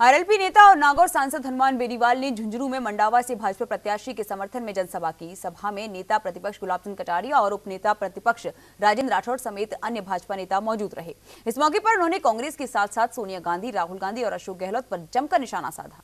RLP नेता और नागौर सांसद हनुमान बेनीवाल ने झुंझुनू में मंडावा से भाजपा प्रत्याशी के समर्थन में जनसभा की। सभा में नेता प्रतिपक्ष गुलाब चंद कटारिया और उपनेता प्रतिपक्ष राजेंद्र राठौड़ समेत अन्य भाजपा नेता मौजूद रहे। इस मौके पर उन्होंने कांग्रेस के साथ साथ सोनिया गांधी, राहुल गांधी और अशोक गहलोत पर जमकर निशाना साधा।